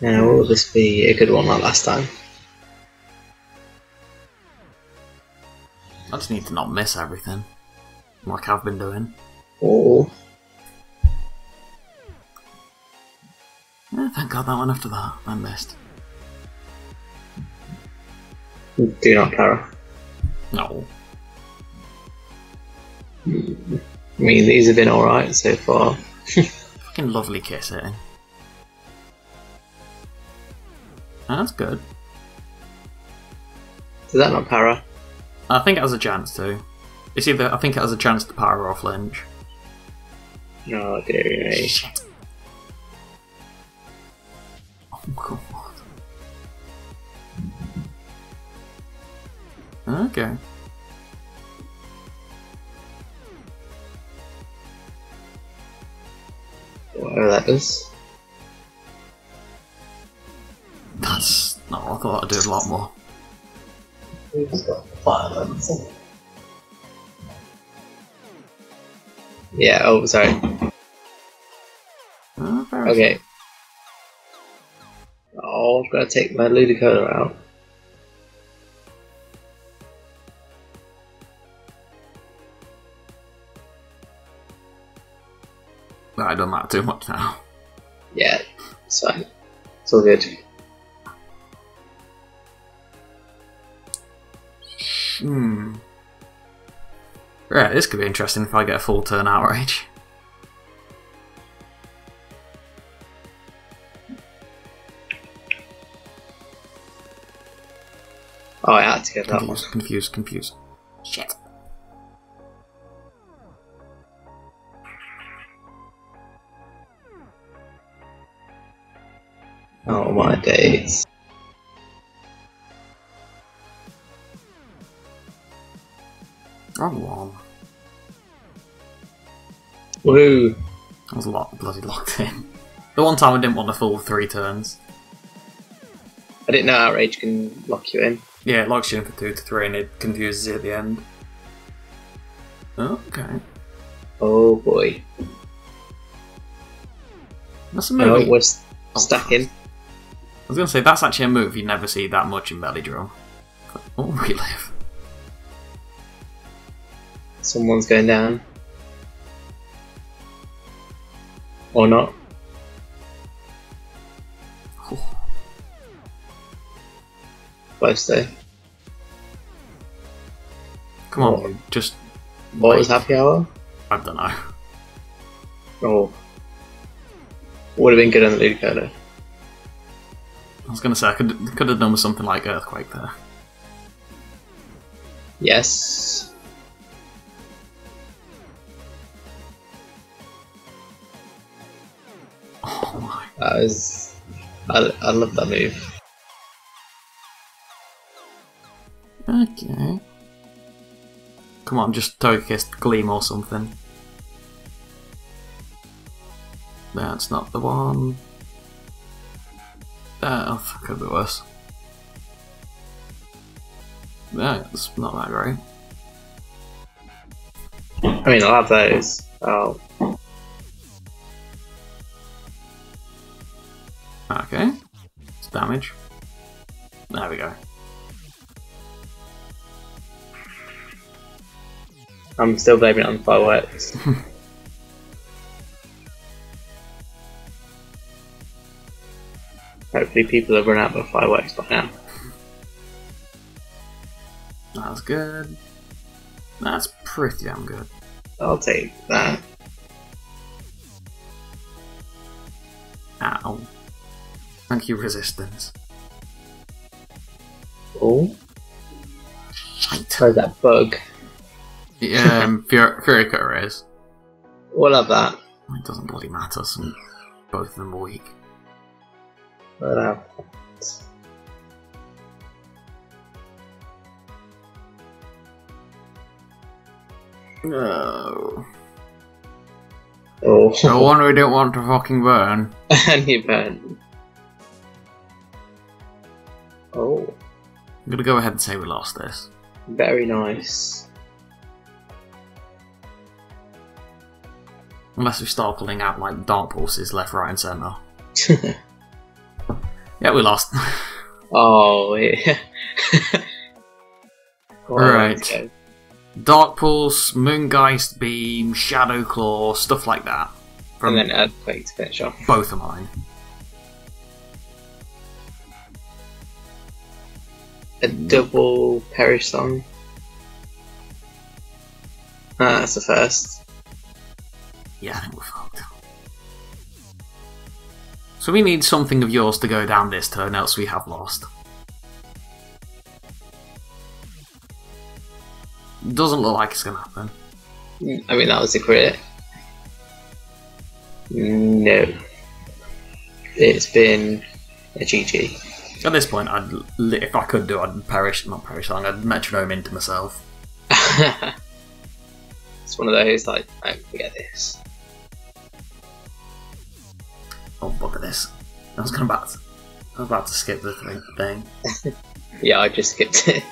Now, will this be a good one like last time? I just need to not miss everything, like I've been doing. Oh, Yeah, thank God that one after that I missed. do not para. No. I mean, these have been alright so far. Fucking lovely kiss hitting. Oh, that's good. Does that not para? I think it has a chance to. It's either I think it has a chance to power or flinch. No, dearie me. Shit. Oh god. Okay. Whatever that does. That's not what I thought I'd do a lot more. Yeah, oh, sorry. Oh, Okay. Oh, I've got to take my Ludicolo out. I don't matter too much now. Yeah, it's fine. It's all good. Hmm. Right, this could be interesting if I get a full turn outrage. Oh, I had to get that one. Confused, confused, confused. Shit. Oh my days. Wrong one. Woo! I was locked, bloody locked in. The one time I didn't want the full three turns. I didn't know Outrage can lock you in. Yeah, it locks you in for two to three and it confuses you at the end. Okay. Oh boy. That's a Oh, movie. we're s- oh, stacking. I was gonna say that's actually a move you never see that much in Belly Drum. Oh, we live. Someone's going down. Or not. Close though. Come on, What? just. What was wait. happy hour? I don't know. Oh. Would have been good on the Ludicolo. I was gonna say I could could have done with something like Earthquake there. Yes. Oh my. That was. I, I love that move. Okay. Come on, just Togekiss Gleam or something. That's not the one. Uh, oh, could be worse. It's not that great. I mean, I'll have those. Oh. Okay. It's damage. There we go. I'm still blaming it on fireworks. Hopefully, people have run out of fireworks by now. That's good. That's pretty damn good. I'll take that. Ow. Thank you, Resistance. Oh, Shite. where's that bug? Yeah, um, Fury Cutter is. We'll have that. It doesn't bloody matter, some, both of them are weak. We'll No. Oh, No wonder we don't want to fucking burn. and you burn. Oh, I'm gonna go ahead and say we lost this. very nice. Unless we start pulling out like dark pulses left, right, and centre. Yeah, we lost. Oh, yeah. Well, Right. Dark Pulse, Moongeist Beam, Shadow Claw, stuff like that. From And then Earthquake to finish off. both of mine. A double Perish Song. Ah, that's the first. Yeah, I think we're fucked. So we need something of yours to go down this turn, else we have lost. Doesn't look like it's gonna happen. I mean, that was a crit. No. It's been a GG. At this point, I'd if I could do, I'd perish, not perish long. I'd metronome into myself. it's one of those, like, I forget this. Oh, look at this! I was gonna about, to, I was about to skip the thing. thing. Yeah, I just skipped it.